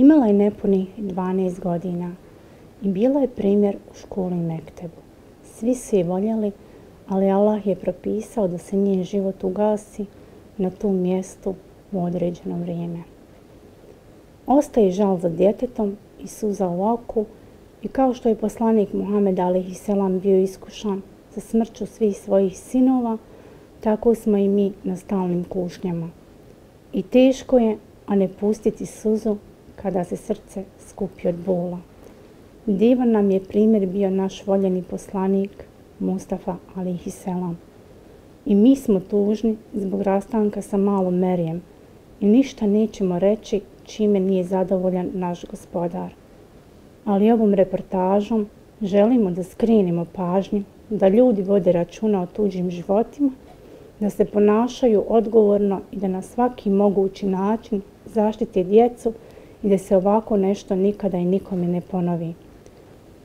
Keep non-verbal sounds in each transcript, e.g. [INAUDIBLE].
Imala je nepunih 12 godina i bila je primjer u školi i mektebu. Svi su je voljeli, ali Allah je propisao da se njen život ugasi na tom mjestu u određeno vrijeme. Ostaje žal za djetetom i suza u oku i kao što je poslanik Muhammed Alihi Selam bio iskušan za smrću svih svojih sinova, tako smo i mi na stalnim kušnjama. I teško je, a ne pustiti suzu kada se srce skupi od bola. Divan nam je primjer bio naš voljeni poslanik Mustafa alihi selam. I mi smo tužni zbog rastanka sa malom Merijem i ništa nećemo reći čime nije zadovoljan naš gospodar. Ali ovom reportažom želimo da skrenimo pažnju, da ljudi vode računa o tuđim životima, da se ponašaju odgovorno i da na svaki mogući način zaštite djecu i da se ovako nešto nikada i nikome ne ponovi.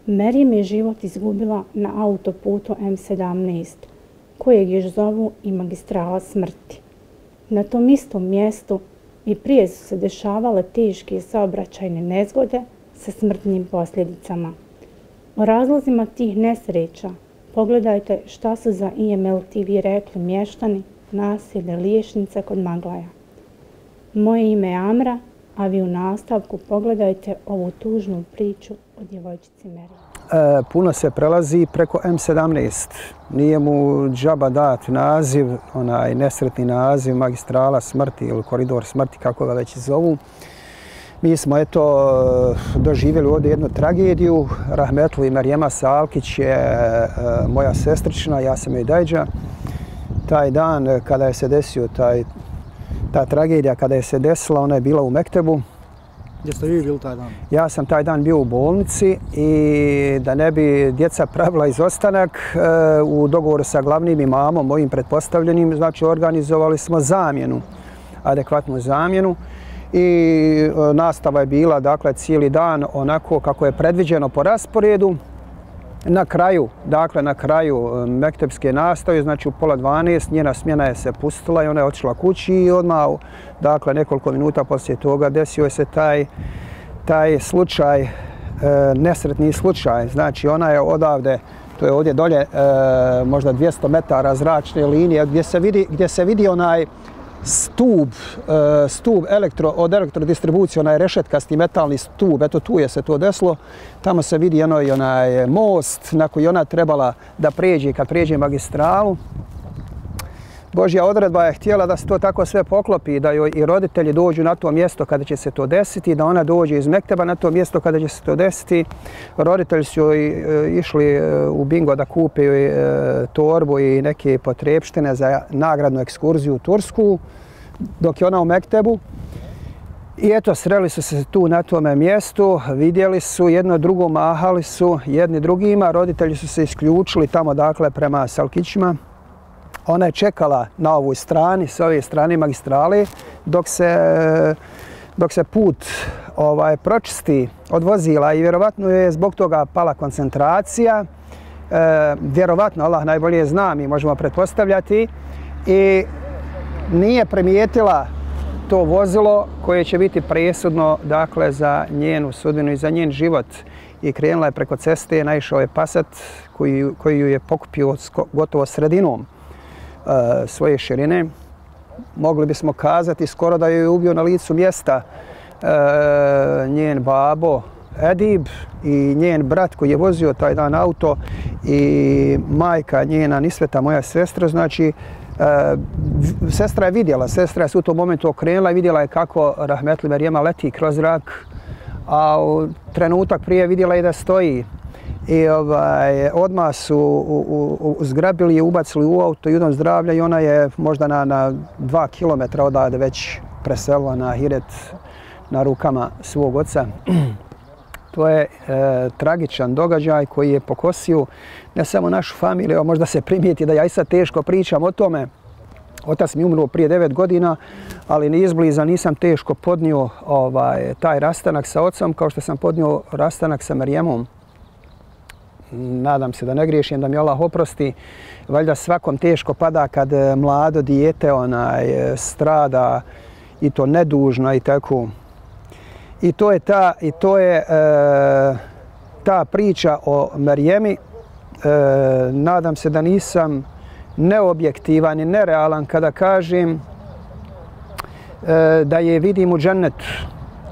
Merijem je život izgubila na autoputu M17, kojeg još zovu i magistrala smrti. Na tom istom mjestu i prije su se dešavale teške saobraćajne nezgode sa smrtnim posljedicama. O razlozima tih nesreća pogledajte šta su za IML TV rekli mještani nasilje liješnica kod Maglaja. Moje ime je Amra, a vi u nastavku pogledajte ovu tužnu priču o djevojčici Meri. E, puno se prelazi preko M17. Nije mu džaba dat naziv, onaj nesretni naziv magistrala smrti ili koridor smrti, kako ga već zovu. Mi smo eto doživjeli ovdje jednu tragediju. Rahmetli Marijema Salkić je e, moja sestrična, ja sam joj dajđa. Taj dan kada je se desio taj ta tragedija kada je se desila, ona je bila u Mektebu. Gdje ste vi bili taj dan? Ja sam taj dan bio u bolnici i da ne bi djeca pravila izostanak, e, u dogovoru sa glavnim imamom, mojim pretpostavljenim, znači organizovali smo zamjenu, adekvatnu zamjenu i e, nastava je bila dakle cijeli dan onako kako je predviđeno po rasporedu na kraju, dakle na kraju mektepske nastave, znači u pola 12, njena smjena je se pustila i ona je otišla kući i odmah, dakle nekoliko minuta poslije toga desio je se taj, taj slučaj, e, nesretni slučaj. Znači ona je odavde, to je ovdje dolje, e, možda 200 metara zračne linije, gdje se vidi, gdje se vidi onaj, stub, e, stub elektro, od elektrodistribucije, onaj rešetkasti metalni stub, eto tu je se to deslo, tamo se vidi onaj, onaj most na koji ona trebala da pređe kad pređe magistralu. Božja odredba je htjela da se to tako sve poklopi, da joj i roditelji dođu na to mjesto kada će se to desiti, da ona dođe iz Mekteba na to mjesto kada će se to desiti. Roditelji su joj e, išli e, u bingo da kupe joj e, torbu i neke potrebštine za nagradnu ekskurziju u Tursku, dok je ona u Mektebu. I eto, sreli su se tu na tome mjestu, vidjeli su jedno drugo, mahali su jedni drugima, roditelji su se isključili tamo dakle prema Salkićima, ona je čekala na ovoj strani, s ove strane magistrale, dok se, dok se put ovaj, pročisti od vozila i vjerovatno je zbog toga pala koncentracija. E, vjerovatno, Allah najbolje zna, mi možemo pretpostavljati, i nije primijetila to vozilo koje će biti presudno dakle, za njenu sudbinu i za njen život. I krenula je preko ceste, naišao je pasat koji, koji ju je pokupio gotovo sredinom Eh, svoje širine. Mogli bismo kazati skoro da je ubio na licu mjesta eh, njen babo Edib i njen brat koji je vozio taj dan auto i majka njena Nisveta, moja sestra, znači e, sestra je vidjela, sestra je se u tom momentu okrenula i vidjela je kako Rahmetli Merijema leti kroz zrak, a u trenutak prije vidjela je da stoji I ovaj, odmah su u, u, u, zgrabili i ubacili u auto i udom zdravlja i ona je možda na, na dva kilometra odade već preselila na Hiret na rukama svog oca. [CLEARS THROAT] To je e, tragičan događaj koji je pokosio ne samo našu familiju, možda se primijeti da ja i sad teško pričam o tome. Otac mi umro prije devet godina, ali ni izbliza nisam teško podnio ovaj, taj rastanak sa ocom kao što sam podnio rastanak sa Marijemom nadam se da ne griješim, da mi Allah oprosti. Valjda svakom teško pada kad e, mlado dijete onaj, e, strada i to nedužno i tako. I to je ta, i to je, e, ta priča o Marijemi. E, nadam se da nisam neobjektivan i nerealan kada kažem e, da je vidim u džennetu.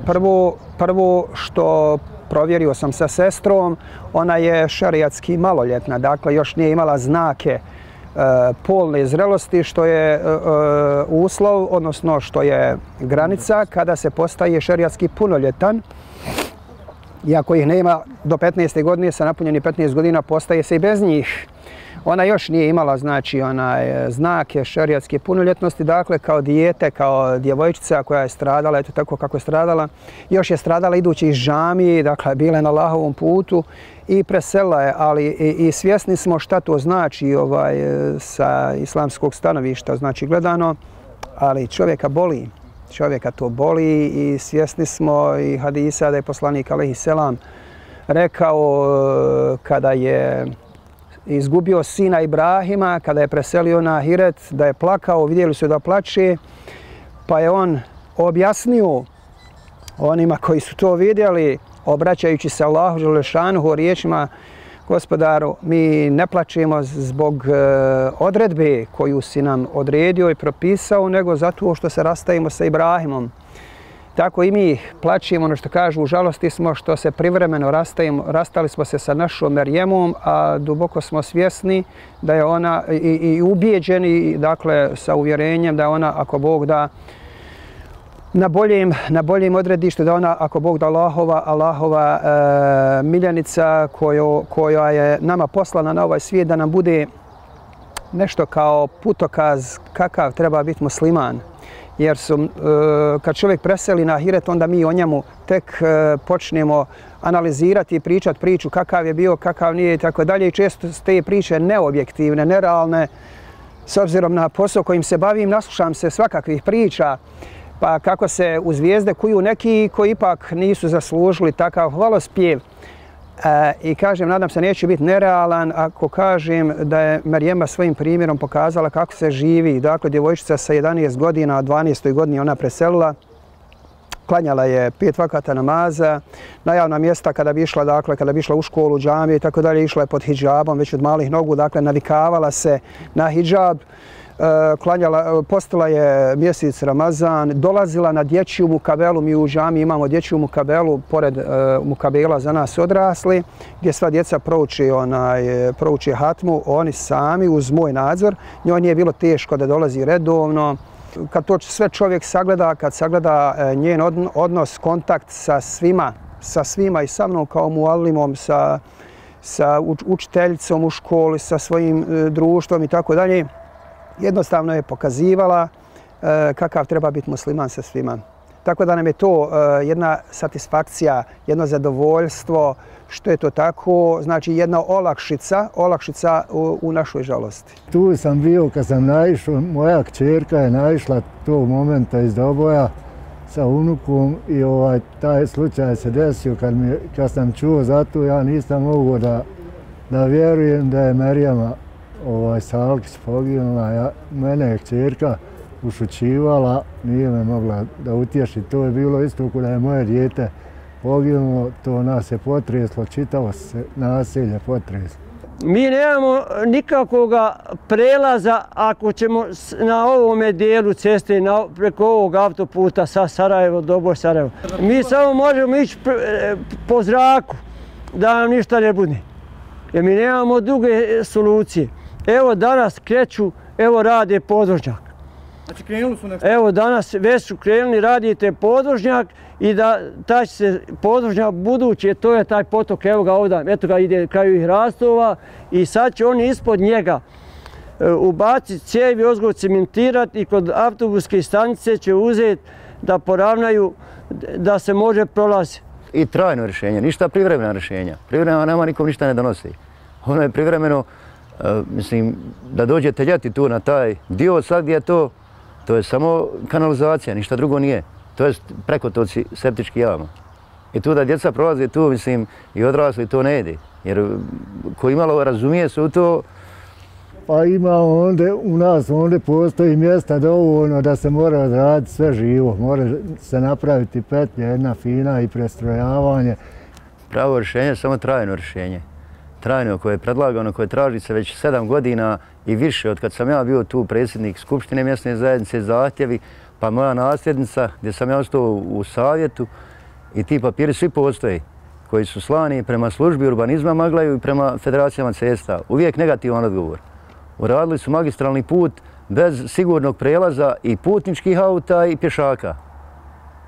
Prvo, prvo što provjerio sam sa sestrom, ona je šarijatski maloljetna, dakle još nije imala znake e, polne zrelosti, što je e, e, uslov, odnosno što je granica kada se postaje šarijatski punoljetan. Iako ih nema do 15. godine, sa napunjeni 15 godina, postaje se i bez njih. Ona još nije imala znači onaj e, znake šerijatske punoljetnosti, dakle kao dijete, kao djevojčica koja je stradala, eto tako kako je stradala, još je stradala idući iz džamije, dakle bila je na Allahovom putu i presela je, ali i, i svjesni smo šta to znači ovaj e, sa islamskog stanovišta, znači gledano, ali čovjeka boli, čovjeka to boli i svjesni smo i hadisa da je poslanik alejhi selam rekao e, kada je izgubio sina Ibrahima kada je preselio na Hiret, da je plakao, vidjeli su da plače, pa je on objasnio onima koji su to vidjeli, obraćajući se Allahu Želešanuhu riječima, gospodaru, mi ne plačemo zbog e, odredbe koju si nam odredio i propisao, nego zato što se rastajemo sa Ibrahimom. Tako i mi plaćemo, ono što kažu, u žalosti smo što se privremeno rastajemo, rastali smo se sa našom Merjemom, a duboko smo svjesni da je ona i, i ubijeđeni, dakle, sa uvjerenjem da ona, ako Bog da, na boljem, na boljem odredištu, da ona, ako Bog da Allahova, Allahova e, miljenica kojo, koja je nama poslana na ovaj svijet, da nam bude nešto kao putokaz kakav treba biti musliman jer su, e, kad čovjek preseli na Hiret, onda mi o njemu tek e, počnemo analizirati i pričati priču kakav je bio, kakav nije i tako dalje. I često su te priče neobjektivne, nerealne. S obzirom na posao kojim se bavim, naslušam se svakakvih priča, pa kako se u zvijezde kuju neki koji ipak nisu zaslužili takav hvalospjev. E, I kažem, nadam se, neće biti nerealan ako kažem da je Marijema svojim primjerom pokazala kako se živi. Dakle, djevojčica sa 11 godina, a 12. godini ona preselila, klanjala je pet vakata namaza, na javna mjesta kada bi išla, dakle, kada bi išla u školu, džamije i tako dalje, išla je pod hijabom, već od malih nogu, dakle, navikavala se na hijab. E, klanjala, postala je mjesec Ramazan, dolazila na dječju mukabelu, mi u džami imamo dječju mukabelu, pored e, mukabela za nas odrasli, gdje sva djeca prouči, onaj, prouči hatmu, oni sami uz moj nadzor. Njoj nije bilo teško da dolazi redovno. Kad to sve čovjek sagleda, kad sagleda e, njen odnos, kontakt sa svima, sa svima i sa mnom kao muallimom, sa, sa učiteljicom u školi, sa svojim društvom i tako dalje, jednostavno je pokazivala e, kakav treba biti musliman sa svima. Tako da nam je to e, jedna satisfakcija, jedno zadovoljstvo što je to tako, znači jedna olakšica, olakšica u, u našoj žalosti. Tu sam bio kad sam naišao, moja kćerka je naišla tog momenta iz Doboja sa unukom i ovaj, taj slučaj se desio kad, mi, kad sam čuo za to, ja nisam mogu da, da vjerujem da je Merijama ovaj, Salkić poginula, ja, mene je čerka ušućivala, nije me mogla da utješi. To je bilo isto kada je moje dijete poginulo, to nas je potreslo, čitavo se naselje potreslo. Mi nemamo nikakvog prelaza ako ćemo na ovome dijelu ceste, na, preko ovog autoputa sa Sarajevo do Boj Sarajevo. Mi samo možemo ići e, po zraku da nam ništa ne bude. Jer mi nemamo druge solucije. Evo danas kreću, evo rade podvožnjak. Znači krenuli su nešto? Evo danas već su krenuli, radite podvožnjak i da taj se podvožnjak budući, to je taj potok, evo ga ovdje, eto ga ide kraju ih rastova i sad će oni ispod njega e, ubaciti cijevi, ozgo cementirati i kod autobuske stanice će uzeti da poravnaju da se može prolaziti. I trajno rješenje, ništa privremena rješenja. Privremena nama nikom ništa ne donosi. Ono je privremeno, mislim, da dođete ljeti tu na taj dio sad gdje je to, to je samo kanalizacija, ništa drugo nije. To je preko toci septički jama. I tu da djeca prolaze tu, mislim, i odrasli to ne jede. Jer ko imalo razumije se u to, Pa ima onda, u nas onda postoji mjesta dovoljno da se mora odraditi sve živo. Mora se napraviti petlja, jedna fina i prestrojavanje. Pravo rješenje je samo trajno rješenje. Trajno koje je predlagano, koje traži se već sedam godina i više od kad sam ja bio tu predsjednik Skupštine mjesne zajednice zahtjevi, pa moja nasljednica gdje sam ja ostao u savjetu i ti papiri svi postoje koji su slani prema službi urbanizma Maglaju i prema federacijama cesta. Uvijek negativan odgovor. Uradili su magistralni put bez sigurnog prelaza i putničkih auta i pješaka.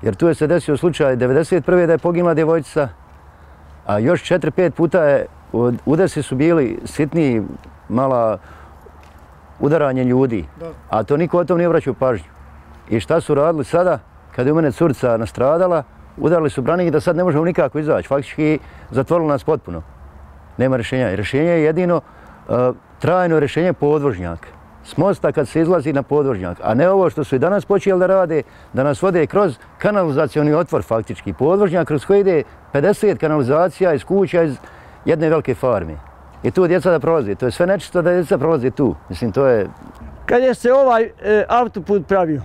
Jer tu je se desio slučaj 1991. da je poginula djevojčica, a još 4-5 puta je udesi su bili sitni, mala udaranje ljudi, a to niko o tom nije vraćao pažnju. I šta su radili sada, kada je u mene curca nastradala, udarili su branik da sad ne možemo nikako izaći. Faktički zatvorili nas potpuno. Nema rješenja. Rješenje je jedino uh, trajno rješenje podvožnjak. S mosta kad se izlazi na podvožnjak. A ne ovo što su i danas počeli da rade, da nas vode kroz kanalizacioni otvor faktički. Podvožnjak kroz koji ide 50 kanalizacija iz kuća iz jedne velike farme. I tu djeca da prolazi. To je sve nečisto da djeca prolazi tu. Mislim, to je... Kad je se ovaj e, autoput pravio,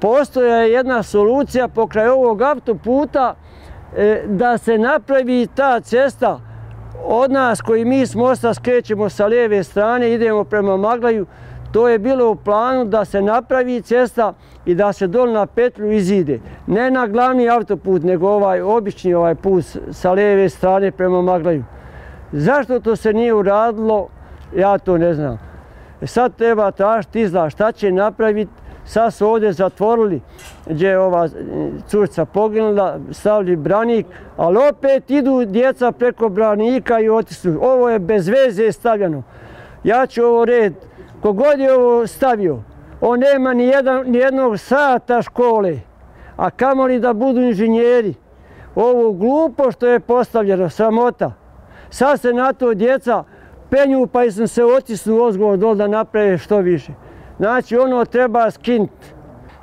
postoja je jedna solucija pokraj ovog autoputa e, da se napravi ta cesta od nas koji mi s mosta skrećemo sa lijeve strane, idemo prema Maglaju, to je bilo u planu da se napravi cesta i da se dol na petlju izide. Ne na glavni autoput, nego ovaj obični ovaj put sa lijeve strane prema Maglaju. Zašto to se nije uradilo, ja to ne znam. E, sad treba tražiti izla šta će napraviti Sad su ovdje zatvorili gdje je ova e, curca poginula, stavili branik, ali opet idu djeca preko branika i otisnu. Ovo je bez veze stavljeno. Ja ću ovo red, kogod je ovo stavio, on nema ni, jedan, ni jednog sata škole, a kamoli da budu inženjeri. Ovo glupo što je postavljeno, sramota. Sad se na to djeca penju pa sam se otisnu ozgovor dol da naprave što više. Znači ono treba skint.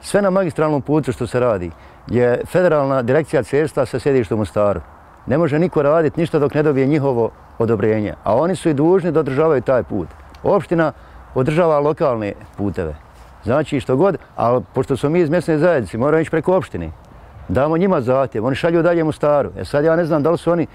Sve na magistralnom putu što se radi je federalna direkcija cesta sa sjedištom u Staru. Ne može niko raditi ništa dok ne dobije njihovo odobrenje. A oni su i dužni da održavaju taj put. Opština održava lokalne puteve. Znači što god, ali pošto smo mi iz mjesne zajednice, moramo ići preko opštine. Damo njima zahtjev, oni šalju dalje u Staru. E sad ja ne znam da li su oni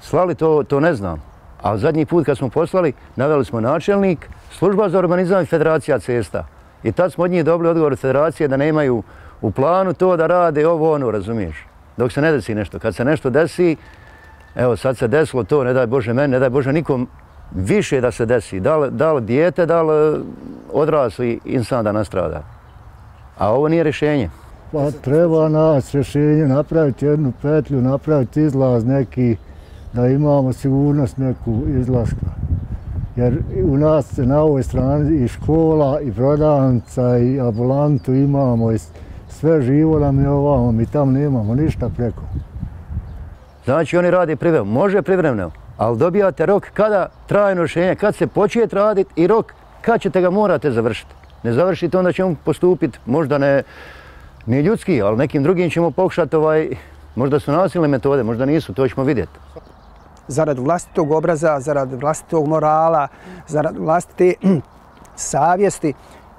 slali to, to ne znam. A zadnji put kad smo poslali, naveli smo načelnik, služba za urbanizam i federacija cesta. I tad smo od njih dobili odgovor federacije da nemaju u planu to da rade ovo ono, razumiješ? Dok se ne desi nešto. Kad se nešto desi, evo sad se desilo to, ne daj Bože meni, ne daj Bože nikom više da se desi. Da li, da li dijete, da li e, odrasli insan da nastrada. A ovo nije rješenje. Pa treba nas rješenje, napraviti jednu petlju, napraviti izlaz neki, da imamo sigurnost neku izlaska. Jer u nas na ovoj strani i škola, i prodavnica, i ambulantu imamo, i sve živo nam je ovamo, mi tam nemamo ništa preko. Znači oni radi privremeno, može privremeno, ali dobijate rok kada trajno rješenje, kad se počije raditi i rok kad ćete ga morate završiti. Ne završite, onda ćemo postupiti, možda ne, ne ljudski, ali nekim drugim ćemo pokušati ovaj, možda su nasilne metode, možda nisu, to ćemo vidjeti zarad vlastitog obraza, zarad vlastitog morala, zarad vlastite [CLEARS THROAT] savjesti,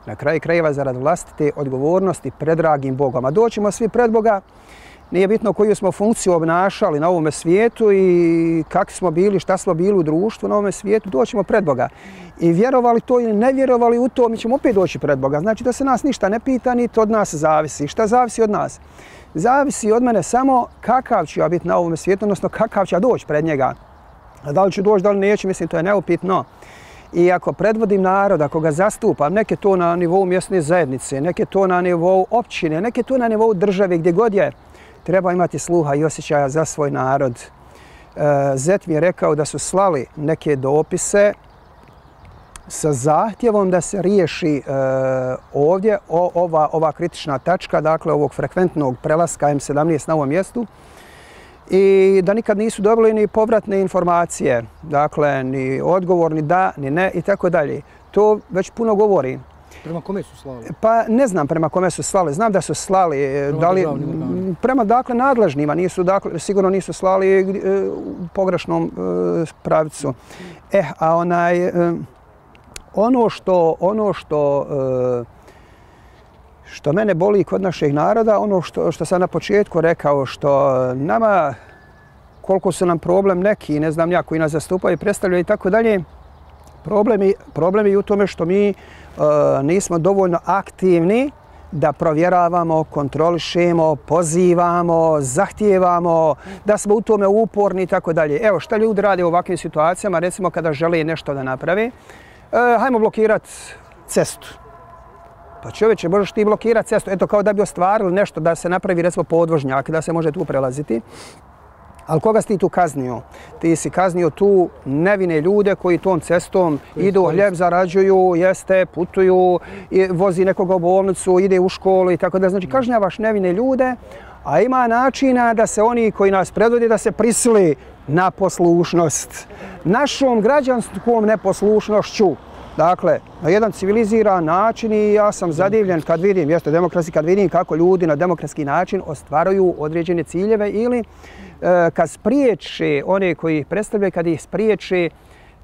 na kraju krajeva zarad vlastite odgovornosti pred dragim Bogom. A doćemo svi pred Boga, nije bitno koju smo funkciju obnašali na ovome svijetu i kakvi smo bili, šta smo bili u društvu na ovome svijetu, doćemo pred Boga. I vjerovali to ili ne vjerovali u to, mi ćemo opet doći pred Boga. Znači da se nas ništa ne pita, ni to od nas zavisi. Šta zavisi od nas? Zavisi od mene samo kakav ću ja biti na ovom svijetu, odnosno kakav ću ja doći pred njega. Da li ću doći, da li neću, mislim, to je neupitno. I ako predvodim narod, ako ga zastupam, neke to na nivou mjesne zajednice, neke to na nivou općine, neke to na nivou države, gdje god je, treba imati sluha i osjećaja za svoj narod. E, Zet mi je rekao da su slali neke dopise sa zahtjevom da se riješi e, ovdje o, ova, ova kritična tačka, dakle ovog frekventnog prelaska M17 na ovom mjestu i da nikad nisu dobili ni povratne informacije, dakle ni odgovor, ni da, ni ne i tako dalje. To već puno govori. Prema kome su slali? Pa ne znam prema kome su slali. Znam da su slali. E, prema da li, Prema dakle nadležnima. Nisu, dakle, sigurno nisu slali e, u pogrešnom e, pravicu. Eh, a onaj ono što, ono što, e, što mene boli kod našeg naroda, ono što, što sam na početku rekao, što nama, koliko su nam problem neki, ne znam ja, koji nas zastupaju, predstavljaju i tako dalje, problemi, problemi u tome što mi e, nismo dovoljno aktivni da provjeravamo, kontrolišemo, pozivamo, zahtijevamo, da smo u tome uporni i tako dalje. Evo šta ljudi rade u ovakvim situacijama, recimo kada žele nešto da naprave, e, hajmo blokirati cestu. Pa čovječe, možeš ti blokirati cestu, eto kao da bi ostvarili nešto da se napravi recimo podvožnjak, da se može tu prelaziti. Ali koga si ti tu kaznio? Ti si kaznio tu nevine ljude koji tom cestom idu, hljeb zarađuju, jeste, putuju, vozi nekoga u bolnicu, ide u školu i tako da. Znači, kažnjavaš nevine ljude, a ima načina da se oni koji nas predvode da se prisili na poslušnost. Našom građanskom neposlušnošću. Dakle, na jedan civiliziran način i ja sam zadivljen kad vidim, jeste demokratski, kad vidim kako ljudi na demokratski način ostvaruju određene ciljeve ili E, kad spriječe one koji ih predstavljaju, kad ih spriječe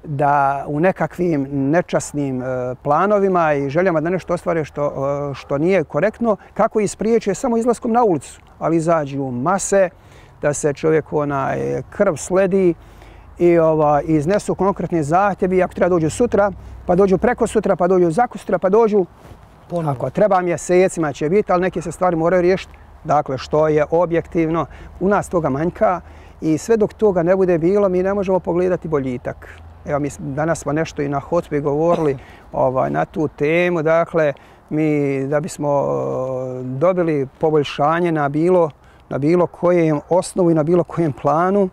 da u nekakvim nečasnim e, planovima i željama da nešto ostvare što, e, što nije korektno, kako ih spriječe samo izlaskom na ulicu, ali izađu mase, da se čovjek onaj krv sledi i ova, iznesu konkretni zahtjevi, ako treba dođu sutra, pa dođu preko sutra, pa dođu zako sutra, pa dođu, Ponovno. ako treba mjesecima će biti, ali neke se stvari moraju riješiti dakle što je objektivno, u nas toga manjka i sve dok toga ne bude bilo mi ne možemo pogledati boljitak. Evo mi danas smo nešto i na hotbi govorili [CLEARS THROAT] ovaj, na tu temu, dakle mi da bismo e, dobili poboljšanje na bilo, na bilo kojem osnovu i na bilo kojem planu,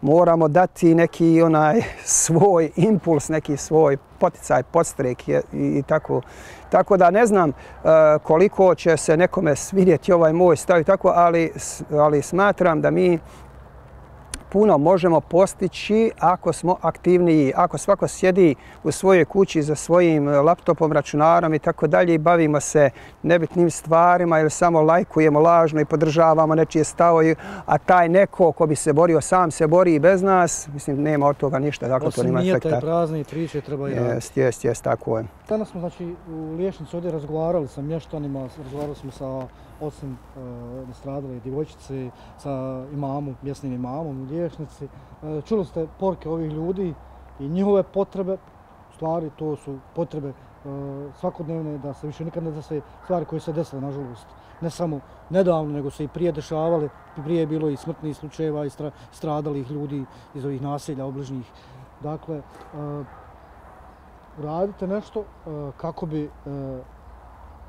moramo dati neki onaj svoj impuls, neki svoj poticaj, podstrek i, i tako. Tako da ne znam e, koliko će se nekome svidjeti ovaj moj stav i tako, ali, ali smatram da mi puno možemo postići ako smo aktivniji, ako svako sjedi u svojoj kući za svojim laptopom, računarom i tako dalje i bavimo se nebitnim stvarima ili samo lajkujemo lažno i podržavamo nečije stavoje, a taj neko ko bi se borio sam se bori i bez nas, mislim, nema od toga ništa. Dakle, Osim to nima nije taj prazni priče, treba i. Jest, jest, jest, tako je. Danas smo znači, u Liješnici ovdje razgovarali sa mještanima, razgovarali smo sa osim e, uh, nastradale djevojčice sa imamom, mjesnim imamom u Lješnici. E, čuli ste porke ovih ljudi i njihove potrebe, stvari to su potrebe e, svakodnevne da se više nikad ne dese stvari koje se desile, nažalost. Ne samo nedavno, nego se i prije dešavale, Prije je bilo i smrtnih slučajeva i stra, stradalih ljudi iz ovih naselja obližnjih. Dakle, uh, radite nešto kako bi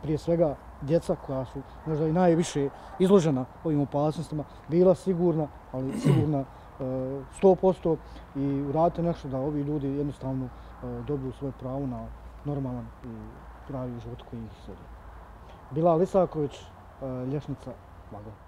prije svega djeca koja su možda i najviše izložena ovim opasnostima bila sigurna, ali sigurna e, 100% i uradite nešto da ovi ljudi jednostavno e, dobiju svoje pravo na normalan i pravi život koji ih sredi. Bila Lisaković, e, Lješnica, Magla.